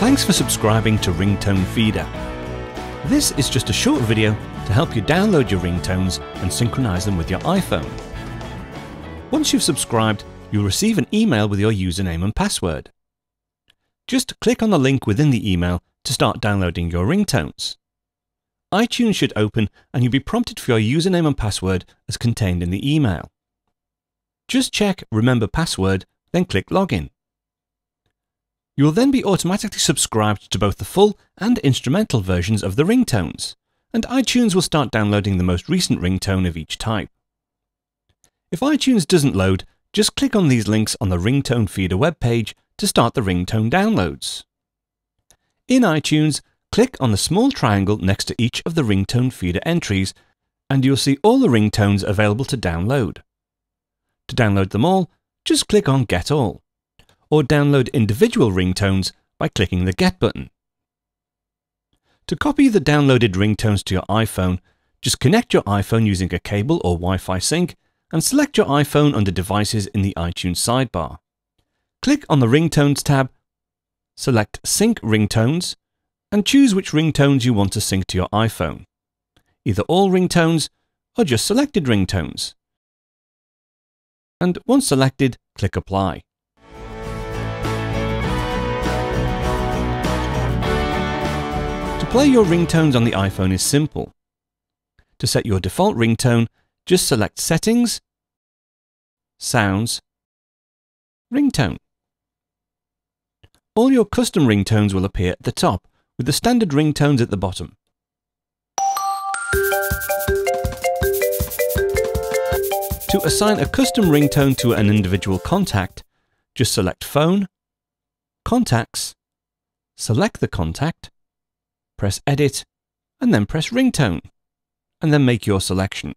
Thanks for subscribing to Ringtone Feeder. This is just a short video to help you download your ringtones and synchronize them with your iPhone. Once you've subscribed, you'll receive an email with your username and password. Just click on the link within the email to start downloading your ringtones. iTunes should open and you'll be prompted for your username and password as contained in the email. Just check Remember Password, then click Login. You will then be automatically subscribed to both the full and instrumental versions of the ringtones, and iTunes will start downloading the most recent ringtone of each type. If iTunes doesn't load, just click on these links on the Ringtone Feeder webpage to start the ringtone downloads. In iTunes, click on the small triangle next to each of the Ringtone Feeder entries, and you'll see all the ringtones available to download. To download them all, just click on Get All or download individual ringtones by clicking the Get button. To copy the downloaded ringtones to your iPhone, just connect your iPhone using a cable or Wi-Fi sync and select your iPhone under Devices in the iTunes sidebar. Click on the Ringtones tab, select Sync Ringtones, and choose which ringtones you want to sync to your iPhone. Either all ringtones or just selected ringtones. And once selected, click Apply. Play your ringtones on the iPhone is simple. To set your default ringtone, just select Settings, Sounds, Ringtone. All your custom ringtones will appear at the top, with the standard ringtones at the bottom. To assign a custom ringtone to an individual contact, just select Phone, Contacts, select the contact, press Edit, and then press Ringtone, and then make your selection.